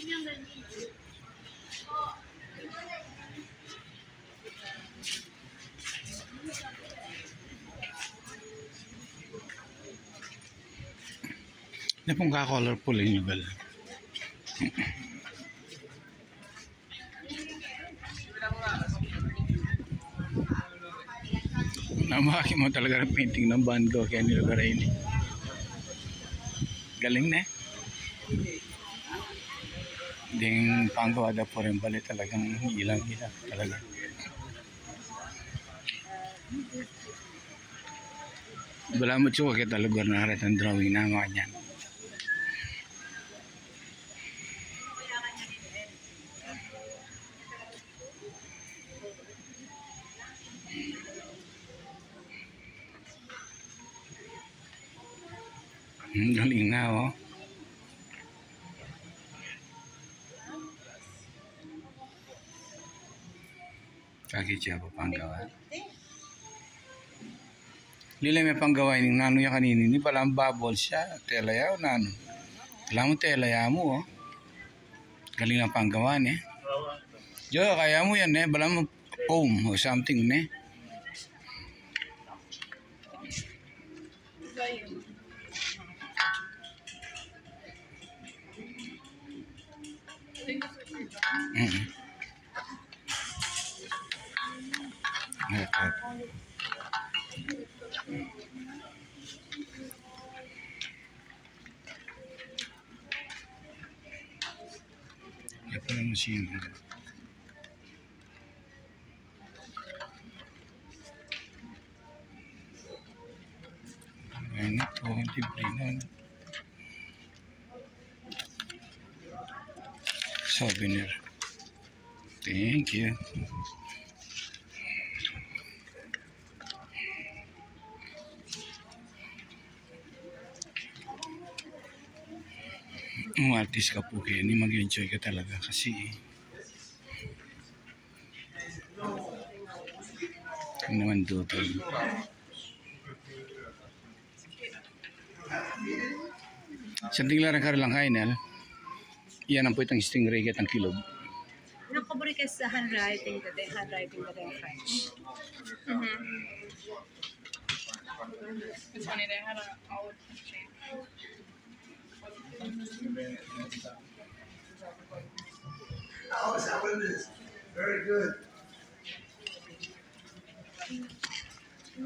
Ano pong ka-colorful yung bal? Namaki mo talaga ng painting ng Gogh kaya nilugar ini. Galing na eh. Ding panggawa daw po rin bali talagang ilang-ilang talaga. Wala mo tsuka kita lugar na harat ang drawing na mga niyan. Hmm, galing na oh. Kaki siya pa panggawa. Lila may panggawa yung nano ya kanini ni pala ang bubble siya. Tela ya nano. Alam mo tela ya mo oh. Galing ang panggawa ni. Jo, kaya mo yan eh. Bala mo foam or something ne. É, cara. É pra não tinha, não. Ayun na, kukunti Thank you. Kung artist ka po kayo, hindi mag-enjoy ka talaga kasi kung naman doon. Sa tingla rin ka lang kain, Nel. Iyan ang po itang stingray kat ang kilog. Nakaburi ka sa handwriting today, handwriting today in French. It's funny, they had an olive chain. Oh, is that what it is? Very good.